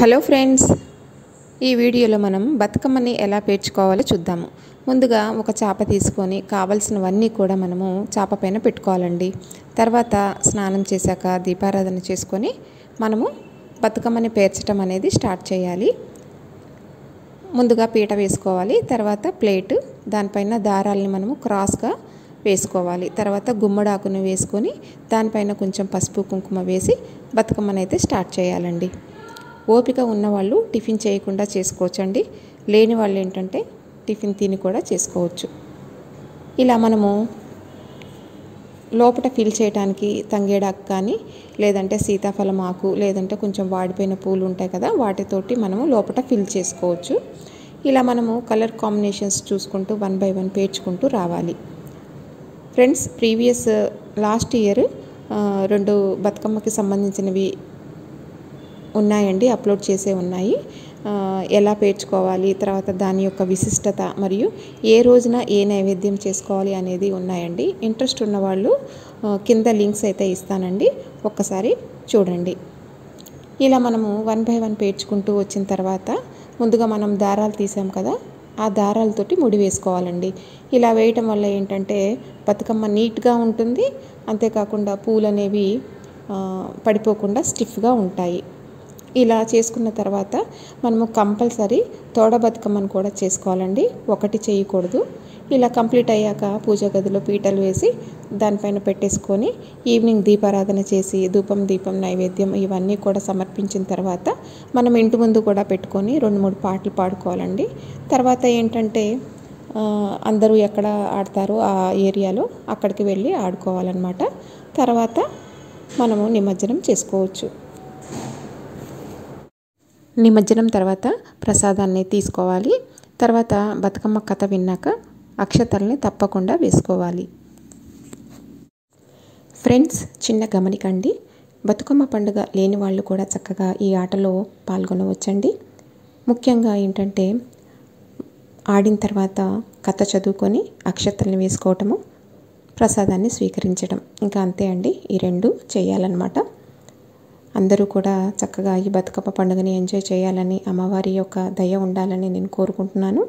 Hello friends ఈ వీడియోలో మనం బతుకమ్మని ఎలా పేర్చుకోవాలో చూద్దాము. ముందుగా ఒక చాప తీసుకొని కావలసినవన్నీ కూడా మనము చాప పైన పెట్టుకోవాలండి. తర్వాత స్నానం చేశాక దీపారాధన చేసుకొని మనము బతుకమ్మని పేర్చడం అనేది స్టార్ట్ చేయాలి. ముందుగా పీట వేసుకోవాలి తర్వాత ప్లేట్ దానిపైన దారాలని మనము క్రాస్గా వేసుకోవాలి. తర్వాత గుమ్మడాకును వేసుకొని దానిపైన కొంచెం పసుపు కుంకుమ వేసి బతుకమ్మని అయితే స్టార్ట్ చేయాలండి. ఓపిక ఉన్నవాళ్ళు టిఫిన్ చేయకుండా చేసుకోవచ్చండి. లేని వాళ్ళు ఏంటంటే టిఫిన్ తిని కూడా చేసుకోవచ్చు. ఇలా మనము లోపల ఫిల్ చేయడానికి తంగేడాకు కానీ లేదంటే సీతాఫలం ఆకు లేదంటే కొంచెం వాడిపోయిన పూలు ఉంటాయి కదా వాటితోటి మనము లోపల ఫిల్ చేసుకోవచ్చు. ఇలా మనము కలర్ కాంబినేషన్స్ చూసుకుంటూ వన్ బై వన్ పేర్చుకుంటూ రావాలి. ఫ్రెండ్స్ ప్రీవియస్ లాస్ట్ ఇయర్ రెండు బతుకమ్మకి సంబంధించినవి ఉన్నాయండి అప్లోడ్ చేసే ఉన్నాయి. ఎలా పేర్చుకోవాలి తర్వాత దాని యొక్క విశిష్టత మరియు ఏ రోజున ఏ నైవేద్యం చేసుకోవాలి అనేది ఉన్నాయండి. ఇంట్రెస్ట్ ఉన్నవాళ్ళు కింద లింక్స్ అయితే ఇస్తానండి. ఒక్కసారి చూడండి. ఇలా మనము వన్ బై వన్ పేర్చుకుంటూ వచ్చిన తర్వాత ముందుగా మనం దారాలు తీసాం కదా ఆ దారాలతోటి ముడి వేసుకోవాలండి. ఇలా వేయటం వల్ల ఏంటంటే బతుకమ్మ నీట్గా ఉంటుంది అంతేకాకుండా పూలు అనేవి పడిపోకుండా స్టిఫ్గా ఉంటాయి. ఇలా చేసుకున్న తర్వాత మనము కంపల్సరీ తోడ బతుకమ్మను కూడా చేసుకోవాలండి. ఒకటి చేయకూడదు. ఇలా కంప్లీట్ అయ్యాక పూజ గదిలో పీటలు వేసి దానిపైన పెట్టేసుకొని ఈవినింగ్ దీపారాధన చేసి ధూపం దీపం నైవేద్యం ఇవన్నీ కూడా సమర్పించిన తర్వాత మనం ఇంటి ముందు కూడా పెట్టుకొని రెండు మూడు పాటలు పాడుకోవాలండి. తర్వాత ఏంటంటే అందరూ ఎక్కడ ఆడతారో ఆ ఏరియాలో అక్కడికి వెళ్ళి ఆడుకోవాలన్నమాట. తర్వాత మనము నిమజ్జనం చేసుకోవచ్చు. నిమజ్జనం తర్వాత ప్రసాదాన్ని తీసుకోవాలి. తర్వాత బతుకమ్మ కథ విన్నాక అక్షతల్ని తప్పకుండా వేసుకోవాలి. ఫ్రెండ్స్ చిన్న గమనికండి. బతుకమ్మ పండుగ లేని వాళ్ళు కూడా చక్కగా ఈ ఆటలో పాల్గొనవచ్చండి. ముఖ్యంగా ఏంటంటే ఆడిన తర్వాత కథ చదువుకొని అక్షతల్ని వేసుకోవటము ప్రసాదాన్ని స్వీకరించడం ఇంకా అంతే అండి. ఈ రెండు చేయాలన్నమాట. అందరూ కూడా చక్కగా ఈ బతుకమ్మ పండుగని ఎంజాయ్ చేయాలని అమ్మవారి యొక్క దయ ఉండాలని నేను కోరుకుంటున్నాను.